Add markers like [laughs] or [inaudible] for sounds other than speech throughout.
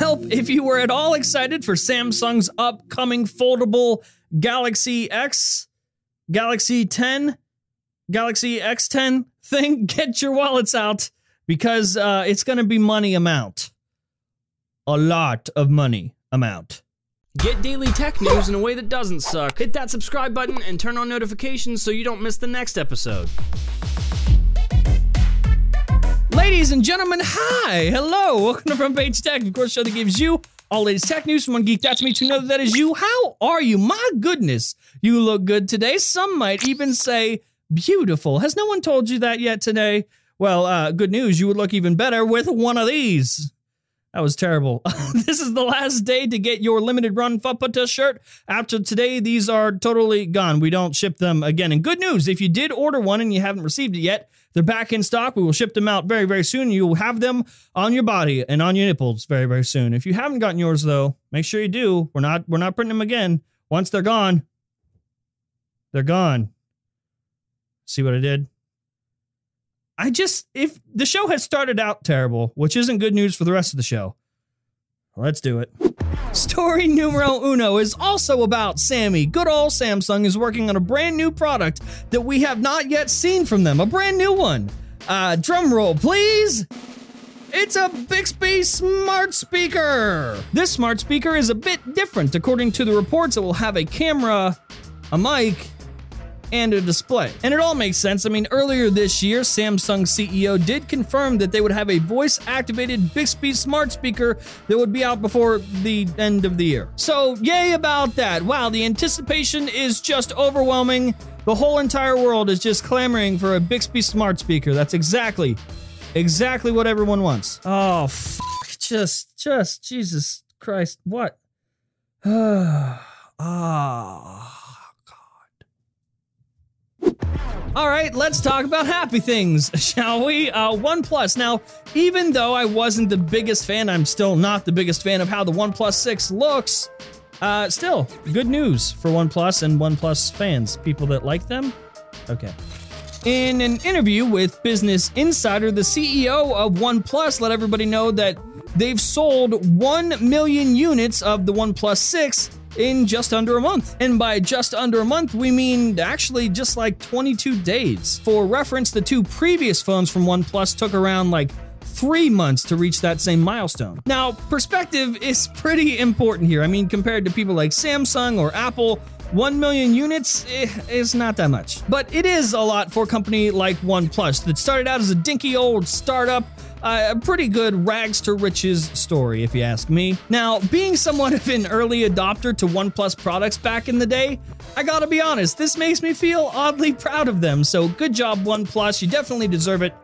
Well, if you were at all excited for Samsung's upcoming foldable Galaxy X, Galaxy 10, Galaxy X10 thing, [laughs] get your wallets out because uh, it's going to be money amount. A lot of money amount. Get daily tech news in a way that doesn't suck. Hit that subscribe button and turn on notifications so you don't miss the next episode. Ladies and gentlemen, hi, hello, welcome to Front Page Tech, of course, show that gives you all latest tech news from one geek that's me to know that, that is you. How are you? My goodness, you look good today. Some might even say beautiful. Has no one told you that yet today? Well, uh, good news, you would look even better with one of these. That was terrible. [laughs] this is the last day to get your limited run Fupata shirt. After today, these are totally gone. We don't ship them again. And good news, if you did order one and you haven't received it yet, they're back in stock. We will ship them out very, very soon. You will have them on your body and on your nipples very, very soon. If you haven't gotten yours though, make sure you do. We're not we're not printing them again. Once they're gone, they're gone. See what I did? I just, if the show has started out terrible, which isn't good news for the rest of the show, let's do it. Story numero uno is also about Sammy. Good old Samsung is working on a brand new product that we have not yet seen from them, a brand new one. Uh, drum roll, please. It's a Bixby smart speaker. This smart speaker is a bit different. According to the reports, it will have a camera, a mic, and a display. And it all makes sense. I mean, earlier this year, Samsung CEO did confirm that they would have a voice activated Bixby smart speaker that would be out before the end of the year. So, yay about that. Wow, the anticipation is just overwhelming. The whole entire world is just clamoring for a Bixby smart speaker. That's exactly, exactly what everyone wants. Oh. Just, just, Jesus Christ. What? [sighs] Ah. All right, let's talk about happy things, [laughs] shall we? Uh, OnePlus. Now, even though I wasn't the biggest fan, I'm still not the biggest fan of how the OnePlus 6 looks. Uh, still, good news for OnePlus and OnePlus fans, people that like them. Okay. In an interview with Business Insider, the CEO of OnePlus let everybody know that they've sold 1 million units of the OnePlus 6 in just under a month. And by just under a month, we mean actually just like 22 days. For reference, the two previous phones from OnePlus took around like three months to reach that same milestone. Now, perspective is pretty important here. I mean, compared to people like Samsung or Apple, 1 million units eh, is not that much. But it is a lot for a company like OnePlus that started out as a dinky old startup uh, a pretty good rags to riches story, if you ask me. Now, being somewhat of an early adopter to OnePlus products back in the day, I gotta be honest, this makes me feel oddly proud of them. So, good job, OnePlus. You definitely deserve it.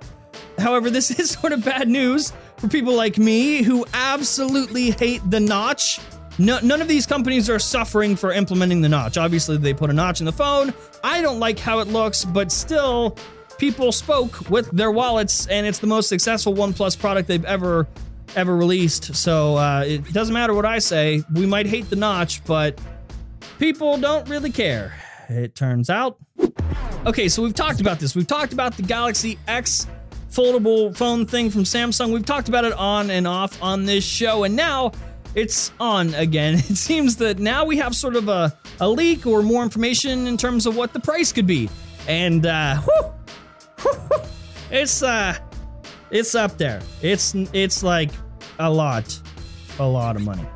However, this [laughs] is sort of bad news for people like me who absolutely hate the notch. No, none of these companies are suffering for implementing the notch. Obviously, they put a notch in the phone. I don't like how it looks, but still, people spoke with their wallets, and it's the most successful OnePlus product they've ever ever released. So uh, it doesn't matter what I say. We might hate the notch, but people don't really care. It turns out. Okay, so we've talked about this. We've talked about the Galaxy X foldable phone thing from Samsung. We've talked about it on and off on this show, and now it's on again. [laughs] It seems that now we have sort of a, a leak or more information in terms of what the price could be. And uh, whew, it's uh it's up there. It's it's like a lot a lot of money.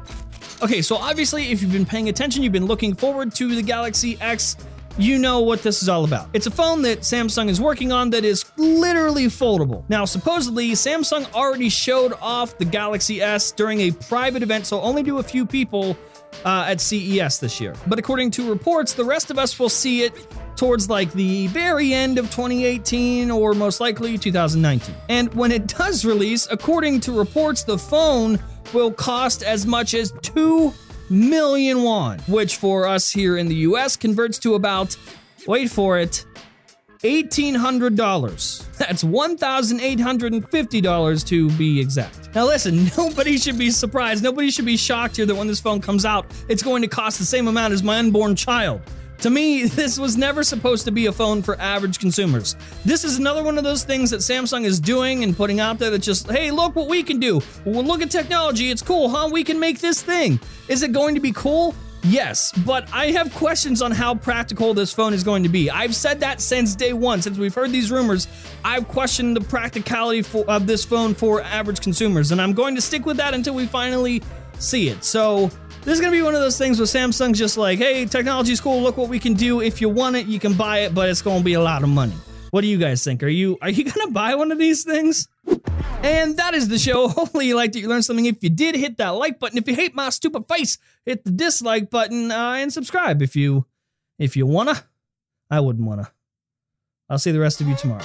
Okay, so obviously if you've been paying attention, you've been looking forward to the Galaxy X, you know what this is all about. It's a phone that Samsung is working on that is literally foldable. Now, supposedly Samsung already showed off the Galaxy X during a private event, so only to a few people uh, at CES this year. But according to reports, the rest of us will see it towards like the very end of 2018 or most likely 2019. And when it does release, according to reports, the phone will cost as much as 2 million won, which for us here in the US converts to about, wait for it, $1,800. That's $1,850 to be exact. Now, listen, [laughs] nobody should be surprised. Nobody should be shocked here that when this phone comes out, it's going to cost the same amount as my unborn child. To me, [laughs] this was never supposed to be a phone for average consumers. This is another one of those things that Samsung is doing and putting out there that just, hey, look what we can do. Well, look at technology. It's cool, huh? We can make this thing. Is it going to be cool? Yes, but I have questions on how practical this phone is going to be. I've said that since day one, since we've heard these rumors. I've questioned the practicality for, of this phone for average consumers, and I'm going to stick with that until we finally see it. So, this is going to be one of those things where Samsung's just like, hey, technology's cool, look what we can do. If you want it, you can buy it, but it's going to be a lot of money. What do you guys think? Are you are you [laughs] going to buy one of these things? And that is the show. [laughs] Hopefully you liked it, you learned something. If you did, hit that like button. If you hate my stupid face, hit the dislike button uh, and subscribe if you if you wanna. I wouldn't wanna. I'll see the rest of you tomorrow.